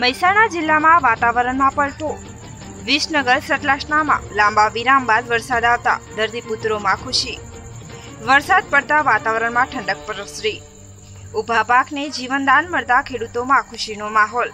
મહેસાણા જિલ્લામાં વાતાવરણમાં પલટો. વિસનગર સતલાસનામાં લાંબા વિરામ બાદ વરસાદ આવતા ધરતીપુત્રોમાં ખુશી. વરસાદ પડતા વાતાવરણમાં ઠંડક પ્રસરી ઊભા પાકને જીવનદાન મળતા ખેડૂતોમાં ખુશીનો માહોલ.